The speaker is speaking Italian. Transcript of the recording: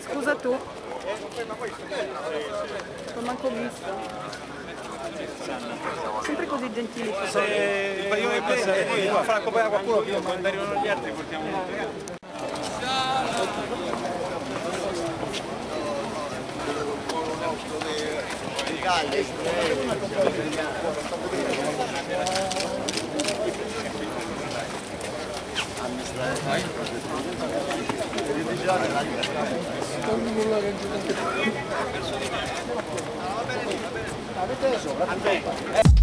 Scusa tu. Non manco visto. Sempre così gentili. Se il paione passa e poi fa la coppa a qualcuno, quando arrivano gli altri portiamo uno. Dai, Avete sopra?